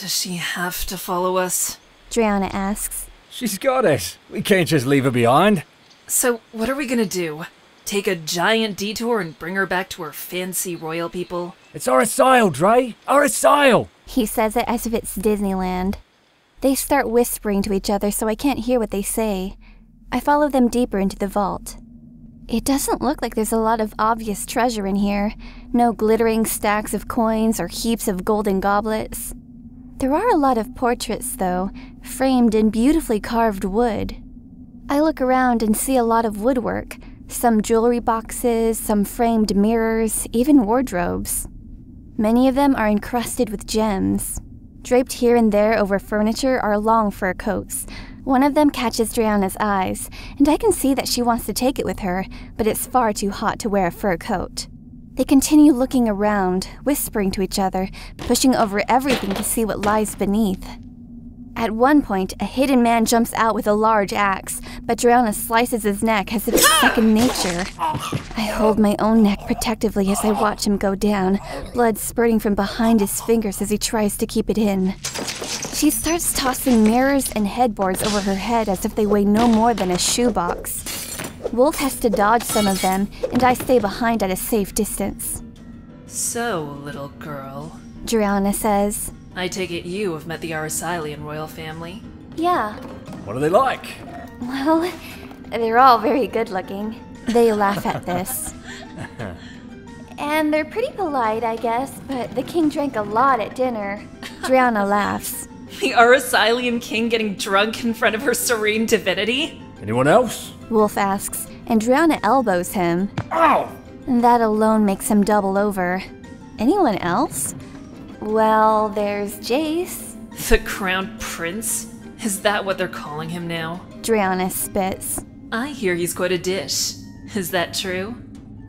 Does she have to follow us? Dreana asks. She's got it. We can't just leave her behind. So, what are we gonna do? Take a giant detour and bring her back to her fancy royal people? It's our asile, Dre. Our asile. He says it as if it's Disneyland. They start whispering to each other so I can't hear what they say. I follow them deeper into the vault. It doesn't look like there's a lot of obvious treasure in here. No glittering stacks of coins or heaps of golden goblets. There are a lot of portraits, though, framed in beautifully carved wood. I look around and see a lot of woodwork some jewelry boxes, some framed mirrors, even wardrobes. Many of them are encrusted with gems. Draped here and there over furniture are long fur coats. One of them catches Dreana's eyes, and I can see that she wants to take it with her, but it's far too hot to wear a fur coat. They continue looking around, whispering to each other, pushing over everything to see what lies beneath. At one point, a hidden man jumps out with a large axe, but Dreana slices his neck as if it's second nature. I hold my own neck protectively as I watch him go down, blood spurting from behind his fingers as he tries to keep it in. She starts tossing mirrors and headboards over her head as if they weigh no more than a shoebox. Wolf has to dodge some of them, and I stay behind at a safe distance. So, little girl. Dreana says, I take it you have met the Arisalian royal family? Yeah, What are they like? well, they're all very good looking. They laugh at this. and they're pretty polite, I guess, but the king drank a lot at dinner. Dreana laughs. The Arisalian king getting drunk in front of her serene divinity? Anyone else? Wolf asks, and Dreana elbows him. Ow! That alone makes him double over. Anyone else? Well, there's Jace. The crown prince? Is that what they're calling him now? Dreana spits. I hear he's quite a dish. Is that true?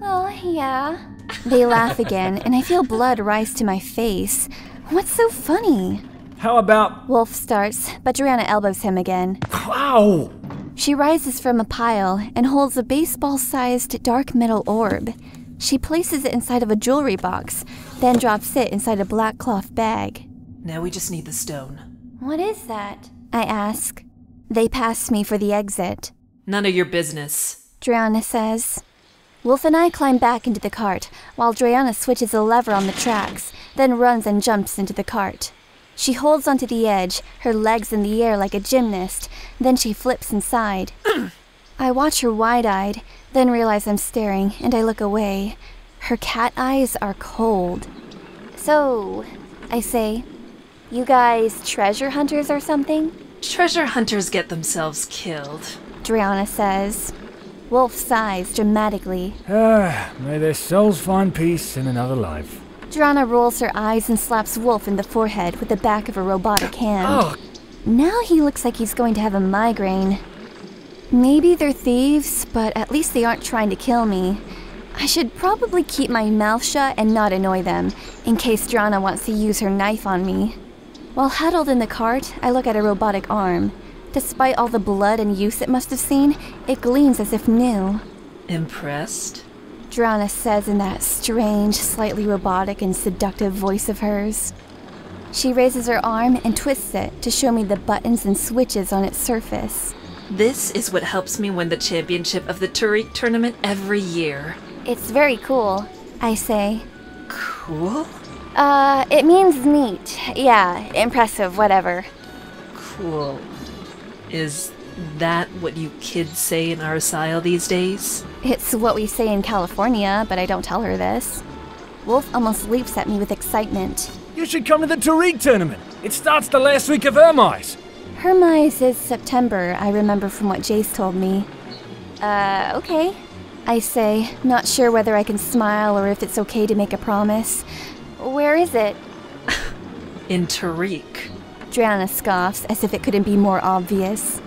Oh, yeah. They laugh again, and I feel blood rise to my face. What's so funny? How about. Wolf starts, but Dreana elbows him again. Ow! She rises from a pile and holds a baseball sized dark metal orb. She places it inside of a jewelry box, then drops it inside a black cloth bag. Now we just need the stone. What is that? I ask. They pass me for the exit. None of your business. Dreana says. Wolf and I climb back into the cart, while Dreana switches a lever on the tracks, then runs and jumps into the cart. She holds onto the edge, her legs in the air like a gymnast, then she flips inside. I watch her wide eyed, then realize I'm staring, and I look away. Her cat eyes are cold. So, I say, you guys treasure hunters or something? Treasure hunters get themselves killed. Dreana says. Wolf sighs dramatically. Ah, may their souls find peace in another life. Dreana rolls her eyes and slaps Wolf in the forehead with the back of a robotic hand. Oh, Now he looks like he's going to have a migraine. Maybe they're thieves, but at least they aren't trying to kill me. I should probably keep my mouth shut and not annoy them, in case Dreana wants to use her knife on me. While huddled in the cart, I look at a robotic arm. Despite all the blood and use it must have seen, it gleams as if new. Impressed? Dreana says in that strange, slightly robotic and seductive voice of hers. She raises her arm and twists it to show me the buttons and switches on its surface. This is what helps me win the championship of the Tyrique tournament every year. It's very cool, I say. Cool? Uh, it means neat. Yeah, impressive, whatever. Cool. Is that what you kids say in our style these days? It's what we say in California, but I don't tell her this. Wolf almost leaps at me with excitement. you should come to the Tyrique tournament. It starts the last week of Hermes. Hermes is September, I remember from what Jace told me. Uh, okay. I say, not sure whether I can smile or if it's okay to make a promise. Where is it? In Tyrique. Dreana scoffs as if it couldn't be more obvious.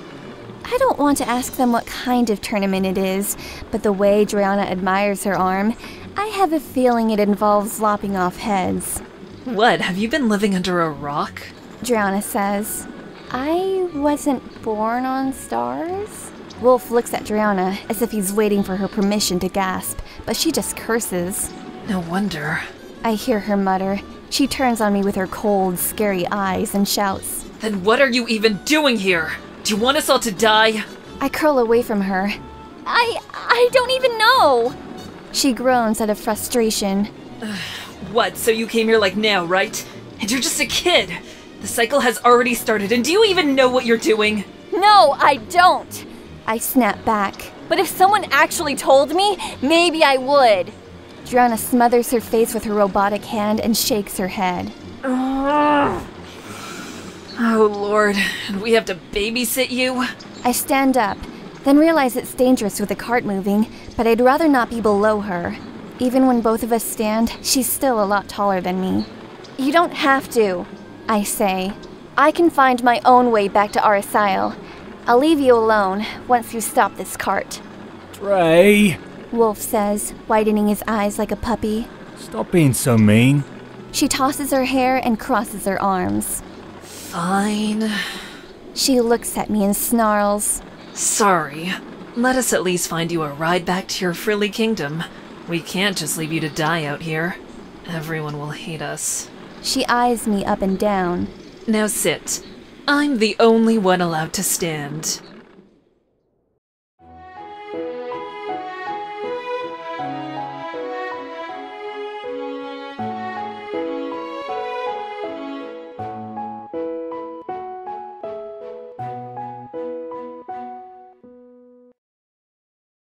I don't want to ask them what kind of tournament it is, but the way Dreana admires her arm, I have a feeling it involves lopping off heads. What, have you been living under a rock? Dreana says, I wasn't born on stars? Wolf looks at Dreana as if he's waiting for her permission to gasp, but she just curses. No wonder. I hear her mutter, She turns on me with her cold, scary eyes and shouts. Then what are you even doing here? Do you want us all to die? I curl away from her. I. I don't even know! She groans out of frustration. What, so you came here like now, right? And you're just a kid! The cycle has already started, and do you even know what you're doing? No, I don't! I snap back. But if someone actually told me, maybe I would. Dreana smothers her face with her robotic hand and shakes her head. Oh lord, and we have to babysit you? I stand up, then realize it's dangerous with the cart moving, but I'd rather not be below her. Even when both of us stand, she's still a lot taller than me. You don't have to, I say. I can find my own way back to Arisile. I'll leave you alone once you stop this cart, Dre, Wolf says, widening his eyes like a puppy. stop being so mean. She tosses her hair and crosses her arms. Fine. She looks at me and snarls. Sorry. Let us at least find you a ride back to your frilly kingdom. We can't just leave you to die out here. Everyone will hate us. She eyes me up and down. Now sit. I'm the only one allowed to stand.